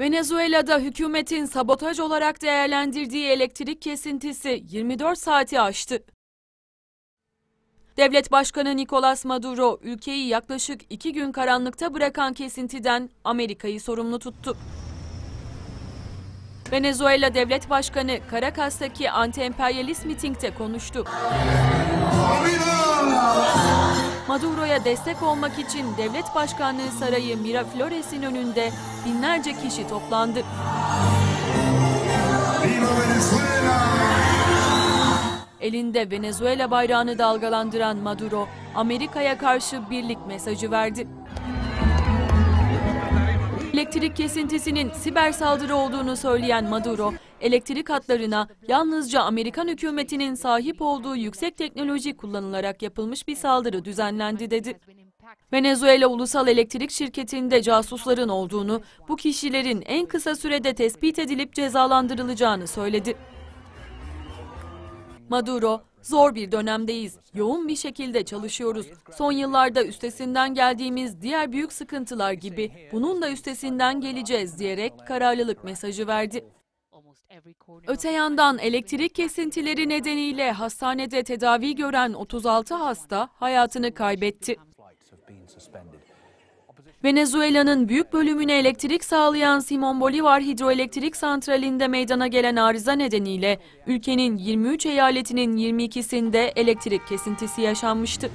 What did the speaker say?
Venezuela'da hükümetin sabotaj olarak değerlendirdiği elektrik kesintisi 24 saati aştı. Devlet Başkanı Nicolas Maduro ülkeyi yaklaşık iki gün karanlıkta bırakan kesintiden Amerika'yı sorumlu tuttu. Venezuela Devlet Başkanı Caracas'taki anti-emperyalist mitingde konuştu. Maduro'ya destek olmak için Devlet Başkanlığı Sarayı Miraflores'in önünde binlerce kişi toplandı. Elinde Venezuela bayrağını dalgalandıran Maduro, Amerika'ya karşı birlik mesajı verdi. Elektrik kesintisinin siber saldırı olduğunu söyleyen Maduro, elektrik hatlarına yalnızca Amerikan hükümetinin sahip olduğu yüksek teknoloji kullanılarak yapılmış bir saldırı düzenlendi dedi. Venezuela Ulusal Elektrik Şirketi'nde casusların olduğunu, bu kişilerin en kısa sürede tespit edilip cezalandırılacağını söyledi. Maduro, zor bir dönemdeyiz. Yoğun bir şekilde çalışıyoruz. Son yıllarda üstesinden geldiğimiz diğer büyük sıkıntılar gibi bunun da üstesinden geleceğiz diyerek kararlılık mesajı verdi. Öte yandan elektrik kesintileri nedeniyle hastanede tedavi gören 36 hasta hayatını kaybetti. Venezuela'nın büyük bölümüne elektrik sağlayan Simon Bolivar hidroelektrik santralinde meydana gelen arıza nedeniyle ülkenin 23 eyaletinin 22'sinde elektrik kesintisi yaşanmıştı.